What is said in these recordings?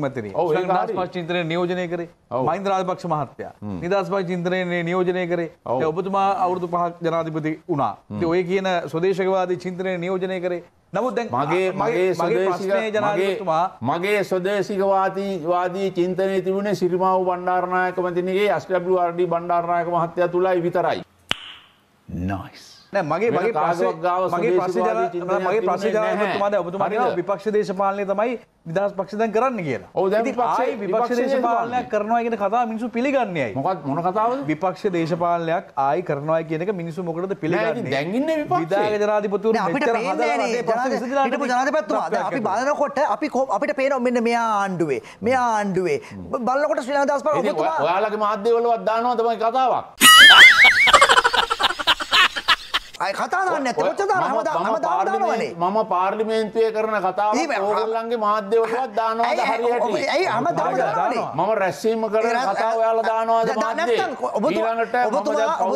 මැතිණිය. ඔව්, ඒක නිදහස් හරි. පක්ෂ චින්තනය නියෝජනය කරේ. මහින්ද රාජපක්ෂ මහත්තයා. නිදහස් පක්ෂ චින්තනය නියෝජනය කරේ. ඔබතුමා අවුරුදු පහක් ජනාධිපති වුණා. ඉතින් ඔය කියන ස්වදේශකවාදී චින්තනය නියෝජනය කරේ. නමුත් දැන් මගේ මගේ ස්වදේශික ජනාධිපතිතුමා මගේ ස්වදේශිකවාදී වාදී චින්තනය තිබුණේ සිරිමාව් බණ්ඩාරනායක මැතිනිගේ SWRD බණ්ඩාරනායක මහත්තයා තුලයි විතරයි. Nice. නෑ මගේ මගේ මගේ මගේ ප්‍රශ්නේ ඔබතුමා? විපක්ෂ දේශපාලනය තමයි නිදහස් පක්ෂ දැන් කරන්න කියලා. ඉතින් විපක්ෂ- ආයි විපක්ෂ විපක්ෂ දේශපාලනයක් දේශපාලනය. කරනවා කියන කතාව මිනිස්සු පිළිගන්නේ ඇයි? මොකක් මොන කතාවද? විපක්ෂ දේශපාලනයක් ආයි කරනවා කියන එක මිනිස්සු මොකටද නෑ, පිළිගන්නේ? ඉතින් දැන් ඉන්නේ විපක්ෂේ. ජනාධිපතිවරු අපි බලනකොට අපි අපිට පේනවා මෙන්න මෙයා ආණ්ඩුවේ මෙයා ආණ්ඩුවේ බලනකොට ශ්‍රී ලංකා දස්පර ඉතින් ඔය- ඔබතුමා ඔයාලගේ මාධ්‍යවලවත් දානවා තමයි කතාවක්. අය කතා දාන්න නැත්තේ කොච්චර දාන මම- හැමදාම මම හැමදාම දානවනේ පාර්ලිමේ- මම පාර්ලිමේන්තුවේ කරන කතාව ඕගොල්ලන්ගේ මාධ්‍යවලවත් දානවාද ඇයි-? දානවනේ? මම රැස්වීම කරන ඒ රැ- කතාව ඔයාලා දානවාද දා- දා- මාධ්‍යේ? නැත්තම් ඔබතුමා- ඊළඟට මම ඔබතුමා- දැන්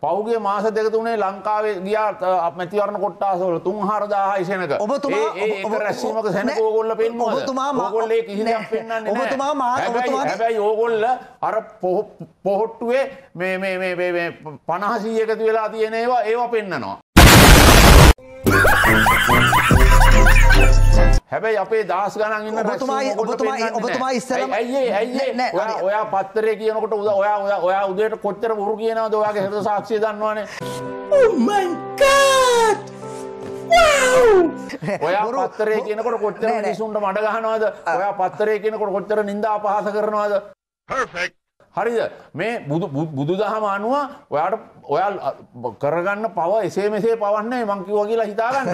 පහුගිය ඔබ- මාස දෙක තුනේ ලංකාවේ ගියා අ, මැතිවරණ කොට්ටාසවල 3000යි සෙනක. ඔබතුමා- ඒ- ඒ ඔබ- එක රැස්වීමක ඔබ- සෙනක නෑ. ඕගොල්ලෝ පෙන්නුවද? ඔබතුමා මා- ඕගොල්ලෝ ඒ කිසි දෙයක් නෑ. පෙන්වන්නේ නැහැ. ඔබතුමා මා- හැබැයි- ඔබතුමා- ඕගොල්ල අර පොහො- පොහොට්ටුවේ මේ මේ මේ මේ මේ 50 100 එකතු වෙලා තියෙන ඒවා ඒවා පෙන්නනවා. හැබැයි අපේ දහස් ගණන් ඉන්න ඔබතුමා- රැස්වීම ඔයගොල්ලෝ ඔබතුමා-. ඉස්සෙල්ලම- ඇයි ඇයි ඔයා. ඔයා පත්තරේ කියනකොට උදා ඔයා ඔයා ඔයා උදේට කොච්චර බොරු කියනවද ඔයාගේ හෘද සාක්ෂිය දන්නවනේ ඔයා බොරු- පත්තරේ බො- කියනකොට කොච්චර. මිනිසුන්ට මඩ ගහනවද ඔයා පත්තරේ කියනකොට කොච්චර නින්දා අපහාස කරනවද හරිද? මේ බුදු බුදුදහම අනුව ඔයාට ඔයා කරගන්න පව එසේ මෙසේ පවන්නේ මං කිව්වා කියලා හිතාගන්න.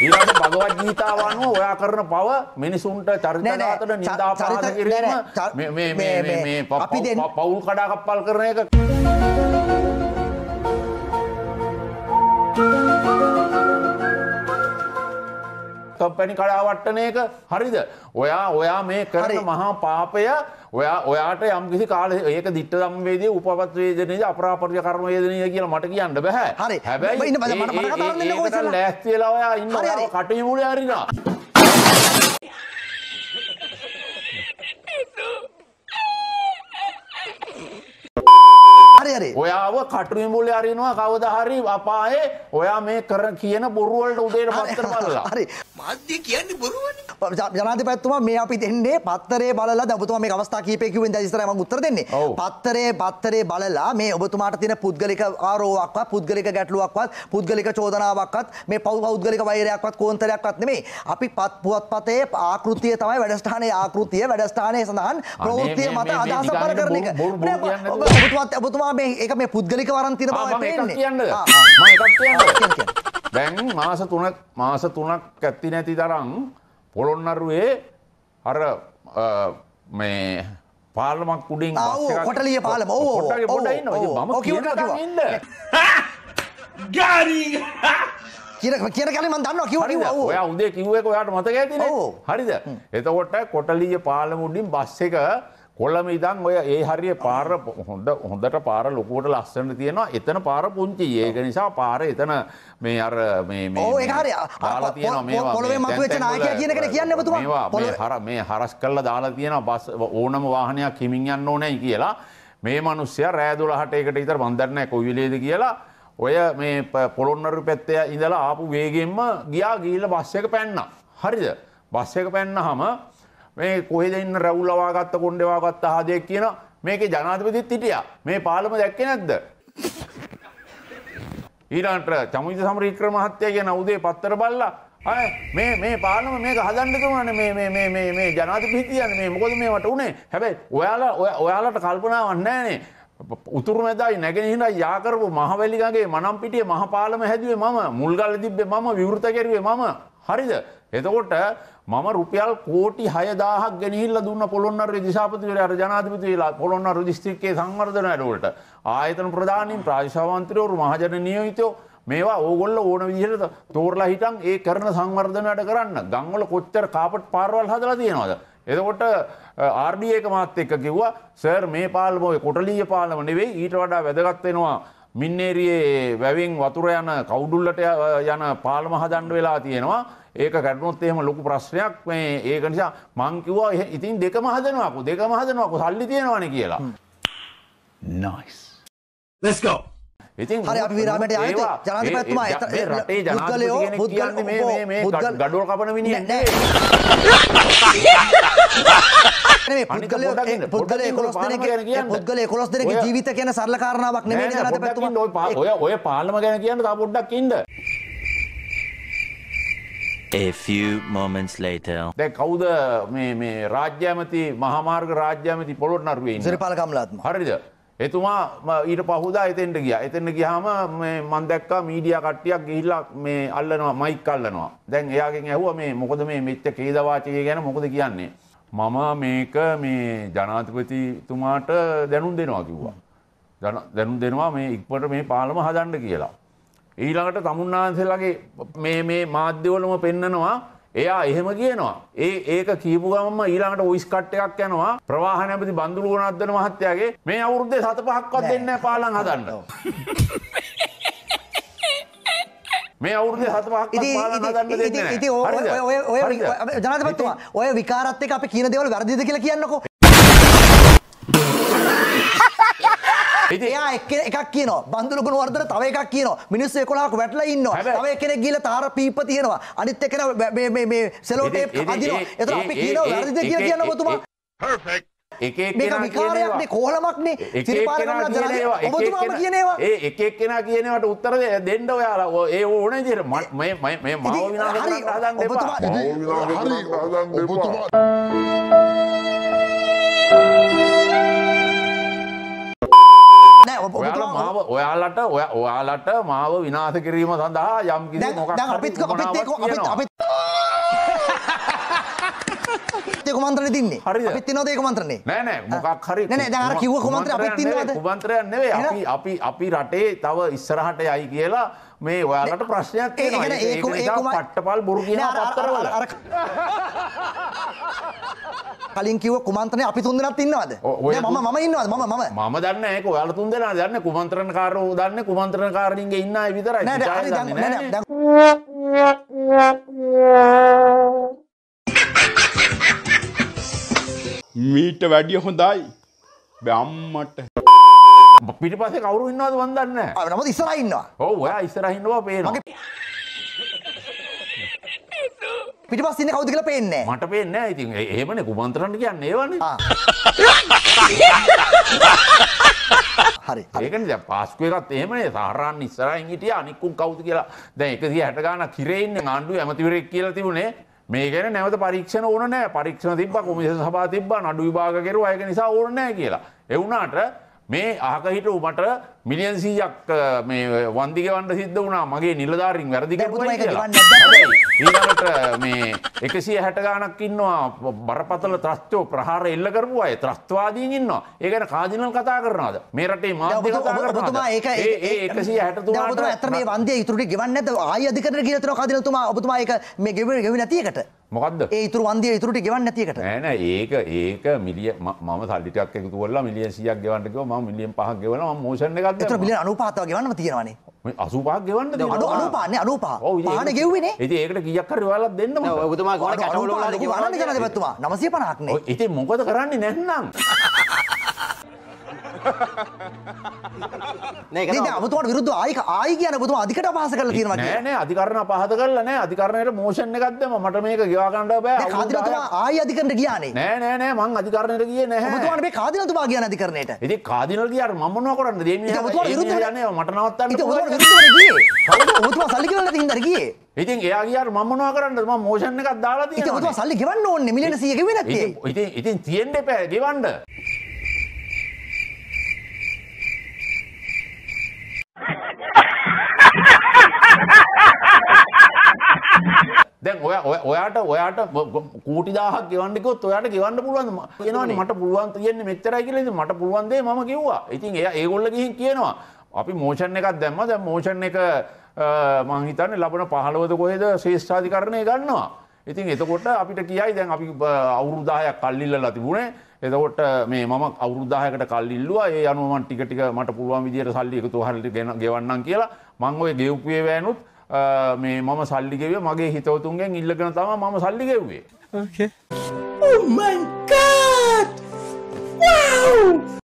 ඊළඟ භගවත් ගීතාව අනුව ඔයා කරන පව මිනිසුන්ට චරිත නෑ, නෑ. ඝාතන ච- නින්දා අපහාස චරිත- කිරීම පවුල් කඩාකප්පල් කරන එක කම්පැනි කඩාවට්ටන එක හරිද ඔයා ඔයා මේ කරන. මහා පාපය ඔයා ඔයාට යම් කිසි කාල ඒක දිට්ට සම්වේදී උපපත් වේදනයේ අපරාපරිය කර්ම වේදනීය කියලා මට කියන්න බෑ හරි. හැබැයි ඉන්න බල- මට- මට කතා කරන්න දෙන්නකෝ ඒකට ඉස්සෙල්ලා. ලෑස්ති වෙලා ඔයා ඉන්න. කටයුමුලේ හරි ඔයාව කටුවිමුලේ අරිනවා කවදා හරි අපායේ ඔයා මේ කර කියන බොරු වලට උදේට පත්තර බලලා හරි මාධ්‍ය කියන්නේ බොරුවනේ. ජනාධිපතිතුමා මේ අපි දෙන්නේ පත්තරේ බලලා දැන් ඔබතුමා මේක අවස්ථා කීපයක් කිව්වෙන් දැන් ඉස්සරහ මම උත්තර දෙන්නේ. පත්තරේ පත්තරේ බලලා මේ ඔබතුමාට තියෙන පුද්ගලික ආරෝවක්වත් පුද්ගලික ගැටලුවක්වත් පුද්ගලික චෝදනාවක්වත් මේ පෞද්ගලික වෛරයක්වත් කෝන්තරයක්වත් නෙමෙයි. අපි පත් පුවත්පතේ ආකෘතිය තමයි වැඩසටහනේ ආකෘතිය වැඩසටහනේ සඳහන් ප්‍රවෘත්තිය මත අදහස පළ කරන එක. බොරු- බොරු- බොරු නෑ, කියන්නේ ඔබ- ඔබතුමාත් ඔබතුමා මේ ඒක මේ පුද්ගලික වරන් තියෙන බව මම එකක් පේන්නේ. කියන්නද ආ, ආ. මම එකක් කියන්න, කියන්න. දැන් මාස තුනක් මාස තුනක් ඇත්ති නැති තරම් පොළොන්නරුවේ අර මේ පාර්ලමක් උඩින් කොටලිය පාලම. ගාරී කියන කියන කලින් මම දන්නවා කිව්වා? කිව්වා. ඔයා උදේ කිව්ව එක ඔයාට මතක ඇතිනේ. හරිද? එතකොට කොටලිය පාලම උඩින් බස් එක කොළම ඉඳන් ඔය ඒ හරිය පාර හොඳ හොඳට පාර ලොකුවට ලස්සනට තියෙනවා. එතන පාර පුංචි. ඒක නිසා පාර එතන මේ අර දාලා තියෙනවා මේ හරස් කරලා දාලා තියෙනවා බස් ඕනම වාහනයක් හිමින් යන්න ඕනයි කියලා. මේ මිනිස්සයා රෑ 12ට ඒකට විතර මන් දන්නේ නැහැ කොයි වෙලේද කියලා. ඔය මේ පොළොන්නරු පැත්තේ ඉඳලා ආපු වේගෙන්ම ගියා ගිහිල්ලා බස් එක පැන්නා. හරිද? බස් එක පැන්නාම මේ කොහෙද ඉන්න රැවුල් ලවාගත්ත කොණ්ඩේ වාගත්ත හදෙක් කියන මේකේ ජනාධිපතිත් හිටියා. මේ පාලම දැක්කේ නැද්ද? ඊළඟට චමුිත සමරීක්‍ර මහත්තයා කියන උදේ පත්තර බලලා අය මේ මේ පාලම මේක හදන්න තුනනේ මේ මේ මේ මේ මේ ජනාධිපති කියන්නේ මේ මොකද මේවට උනේ හැබැයි ඔයාලා ඔය- ඔයාලට කල්පනාවක් නැහැනේ උතුරු මැදයි නැගෙනහිරයි යා කරපු මහවැලිගගේ මනම්පිටියේ මහ පාලම හැදුවේ මම මුල්ගල්ල තිබ්බේ මම විවෘත කරුවේ මම හරිද එතකොට මම රුපියල් කෝටි 6000ක් ගෙනහිල්ලා දුන්න පොළොන්නරුවේ දිසාපතිවරයා අර ජනාධිපතිලා පොළොන්නරු දිස්ත්‍රික්කයේ සංවර්ධන වැඩවලට ආයතන ප්‍රධානීන් ප්‍රාදේශීය මහජන නියමිතයෝ මේවා ඕගොල්ලෝ ඕන විදිහට තෝරලා හිටන් ඒ කරන සංවර්ධන වැඩ කරන්න. ගම්වල කොච්චර කාපට් පාරවල් හදලා තියෙනවද? එතකොට ආර්ඩී එක මාත් එක්ක කිව්වා සර් මේ පාලම ඔය කොටලීය පාලම නෙවෙයි ඊට වඩා වැදගත් වෙනවා මින්නේරියේ වැවින් වතුර යන කවුඩුල්ලට යන පාලම හදන්ඩ වෙලා තියෙනවා. ඒක ගැටනොත් එහෙම ලොකු ප්‍රශ්නයක්. මේ ඒක නිසා මංකිවා ඉතින් දෙකම හදනවාකු දෙකම හදනවාකු සල්ලි තියෙනවාන කියලා. Nice. ඉතින් හරි අපි විරාමයට යන්න. ජනාධිපතිතුමා ඒ- මේ රටේ ජනාධිපති කෙනෙක් කියන්නේ මේ- මේ- මේ ගඩොල් කපන මිනිහෙක් නෑ, 11 ඉන්න, දෙනෙක් පාලම ගැන කියන්න. පුද්ගලයෝ 11 දෙනෙක්ගේ ඔය- ජීවිත කියන සරල කාරණාවක් නෙමෙයි නෑ, නෑ, පොඩ්ඩක් ඉන්න, ඔය ඔය පාලම ගැන කියන්න තා පොඩ්ඩක් ඉන්න. A few moments later. දැන් කවුද මේ මේ රාජ්‍ය ඇමති මහාමාර්ග රාජ්‍ය ඇමති පොළොට නරුවේ ඉන්නේ? සිරිපාල කමලාත්ම හරිද? එතුමා ඊට පහුදා එතෙන්ට ගියා. එතෙන්ට ගියාම මේ මම දැක්කා මීඩියා කට්ටියක් ගිහිල්ලා මේ අල්ලනවා මයික් අල්ලනවා. දැන් එයාගෙන් ඇහුවා මේ මොකද මේ මෙච්ච ඛේදවාචකය ගැන මොකද කියන්නේ? මම මේක මේ ජනාධිපතිතුමාට දැනුම් දෙනවා කිව්වා. දැනුම් දෙනවා මේ ඉක්මනට මේ පාලම හදන්න කියලා. ඊළඟට තමුන්නාන්සේලාගේ මේ මේ මාධ්‍යවලම පෙන්නනවා එයා එහෙම කියනවා. ඒ ඒක කියපු ගමම ඊළඟට වොයිස් කට් එකක් යනවා ප්‍රවාහන ඇමති ගුණවර්ධන මහත්තයාගේ මේ අවුරුද්දේ සත පහක්වත් දෙන්නේ නැහැ පාලම් හදන්න. මේ දෙන්නේ නැහැ. ඉතින් ඔය හරිද? ඔය ඔය හරිද? ජනාධිපතිතුමා ඔය විකාරත් එක්ක අපි කියන දේවල් වැරදිද කියලා කියන්නකෝ. ඉතින් එයා එක්ක එකක් කියනවා. බන්දුල ගුණවර්ධන තව එකක් කියනවා. මිනිස්සු 11ක් වැටලා ඉන්නවා. හැබැයි- තව එක්කෙනෙක් ගිහලා තාර පීප තියෙනවා. අනිත් එක්කෙනා මේ- මේ මේ මේ සෙලෝ ඉතින්- ටේප් ඉතින්- අදිනවා. ඒ- අපි කියනවා වැරදිද කියලා කියන්න ඔබතුමා එක එක කෙනා විකාරයක්නේ කියනවා. එක ඔබතුමාම එක්කෙනා- කියන ඒවා ඒ එක එක්කෙනා කියන ඒවාට උත්තර දෙ- දෙන්න ඔයාලා. ඔය- ඒ ඕන විදිහට ම- මේ මේ මේ ඔයාලා ඔබතුමා මාව ඔයාලට ඔය- ඔයාලට මාව විනාශ කිරීම සඳහා යම් කිසි මොකක් දැන් හරි අපිත් අපිත් උවමනාවක් ඒක අපිත් තියෙනවා. අපිත් ඒ කුමන්ත්‍රණේ හරිද? අපිත් තියනවද ඒ කුමන්ත්‍රණේ නෑ නෑ. මොකක් හරි නෑ නෑ දැන් අර කිව්ව කුමන්ත්‍රණේ අපිත් තියනවද කුමන්ත්‍රයක් නෙවෙයි. අපි අපි අපි රටේ තව ඉස්සරහට යයි කියලා මේ ඔයාලට ප්‍රශ්නයක් තියෙනවා. ඒක පට්ටපල් බොරු නෑ, කියනවා අර- අර- පත්තරවල කලින් කිව්ව කුමන්ත්‍රණේ අපි තුන් දෙනාත් ඉන්නවද? නෑ මම මම ඉන්නවද? මම මම. මම දන්න ඒක ඔයාලා තුන් දෙනා දන්නේ. කුමන්ත්‍රණකාරෝ දන්නේ. කුමන්ත්‍රණකාරණින්ගේ ඉන්න අය විතරයි. නෑ නෑ දැන් මීට වැඩිය හොඳයි බැම්මට පිටිපස්සේ කවුරු ඉන්නවද මන් දන්නේ නැහැ. ආ, නමුත් ඉස්සරහා ඉන්නවා ඔව් ඔයා ඉස්සරහින් ඉන්නවා පේනවා. මගේ- පිටිපස්සේ ඉන්නේ කවුද කියලා පේන්නේ මට පේන්නේ නැහැ ඉතින් ඒ- එහෙමනේ කුමන්ත්‍රණ කියන්නේ ඒවනේ. හරි. ඒකනේ දැන් පාස්කු එකත් එහෙමනේ සහරාන් ඉස්සරහින් හිටියා අනික්කුන් කවුද කියලා දැන් 160 ගානක් හිරේ ඉන්නේ ආණ්ඩුවේ ඇමතිවරයෙක් කියලා තිබුණේ මේ ගැන නැවත පරීක්ෂණ ඕන නැහැ පරීක්ෂණ තිබ්බා කොමිසම සභාව තිබ්බා නඩු විභාග කෙරුවා. ඒක නිසා ඕන නැහැ කියලා. ඒ වුණාට මේ අහක හිටු මට මිලියන් 100ක් මේ වන්දි ගෙවන්න සිද්ධ වුණා. මගේ නිලධාරීන් වැරදි ඊළඟට මේ 160 ගානක් ඉන්නවා. බරපතල ත්‍රස්තෝ ප්‍රහාර එල්ල කරපු අය ත්‍රස්තවාදීන් ඉන්නවා. ඒ ගැන කාදිනල් කතා කරනවාද? මේ රටේ මාධ්‍ය දැන් කතා ඔබතුමා- කරනවාද? ඔබතුමා ඒක ඒ ඒ 163 දැන් ඔබතුමා ඇත්තට මේ වන්දිය ඉතුරු ටික ගෙවන්නේ නැද්ද? ආයි අධිකරණයට කියලා තියෙනවා කාදිනතුමා ඔබතුමා ඒක මේ ගෙවි ගෙවි නැති එකට. මොකද්ද? ඒ ඉතුරු වන්දිය ඉතුරු ටික ගෙවන්නේ නැති එකට. නෑ නෑ. ඒක ඒක මිලිය ම- මම සල්ලි ටිකක් එකතු කරලා මිලියන් 100ක් ගෙවන්න කිව්වා. මම මිලියන් 5ක් ගෙවලා මම මෝෂන් එකක් එතන. බිලියන 95ක් ගෙවන්නම තියෙනවානේ. මේ 85ක් ගෙවන්න අනු අනුපාන්නේ අනුපා ඔව් ඉතින් පහන ගෙව්වේනේ. ඉතින් ඒකට කීයක් හරි ඔයාලත් දෙන්න මට. ඔබතුමා ගෝල කැටවල අනුපාන ගෙවන්නේ ජනාධිපතිතුමා 950ක් නේ. ඔය ඉතින් මොකද කරන්නේ නැත්නම්? ඉතින් දැන් ඔබතුමාට විරුද්ධව ආයි කියන ඔබතුමා අධිකට අපහාස කරලා තියෙනවා නෑ නෑ අධිකරණ පහත කරලා නෑ. අධිකරණයට මෝෂන් එකක් දැම්ම මට මේක ගෙවා ගන්න බෑ. 10ක්. ආයි අධිකරණයට ගියානේ. නෑ නෑ නෑ මං අධිකරණයට ගියේ නැහැ ඔබතුමාට මේ කාදිනතුමා කියන අධිකරණයට. ඉතින් කාදිනල් ගියාට මම මොනව කරන්නද? මේ ඉතින් ඔබතුමාට විරුද්ධව යන්නේ මට නවත්තන්න ඉතින් ඔබතුමාට පුළුවන්. විරුද්ධවනේ ගියේ. ඔබතුමා සල්ලි ගෙවන්න නැති හින්දාද ගියේ. ඉතින් එයා ගියාට මම මොනව කරන්නද? මම මෝෂන් එකක් දාලා ඉතින් තියෙනවා. ඔබතුමා සල්ලි ගෙවන්න ඕනේ. මිලියන 100 ගෙවුවේ නැත්තේ. ඉතින් ඉතින් ඉතින් තියෙන්න එපා. ගෙවන්න දැන් ඔය ඔයාට ඔයාට කූටිදාහක් ගවන්නකොත් ඔයාට ගවන්න පුළුවන් කියනවාන මට පුළුවන් තියන්නේ මෙච්චරයි කියලද මට පුළුවන්දේ ම කිව්වා. ඉතින් එය ඒගොල්ල ගිහින් කියනවා අපි මෝෂන් එකක් දැම්ම. දැ මෝෂන් එක මංහිතන්න ලබන පහළවද කොහෙද ශේෂ්ඨාධිකරණය ගන්නවා. ඉතින් එතකොට අපිට කියයි දැන් අපි අවුරුදායක් කල්ලිල්ල තිබුණේ. එතකොට මේ මම අවුරුදාහකට කල්ලිල්ලවා. ඒ අනුවන් ටිකටික මට පුළුවන් විදිර සල්ලි එකතු හල්ලි ගෙන ගෙවන්නම් කියලා. මං ඔය ගෙව්පිය වෑනුත් මේ මම සල්ලිගෙව මගේ හිතවතුන්ගෙන් ඉල්ලගෙන තම මම සල්ලිගෙව්වේ. Oh my God! Wow!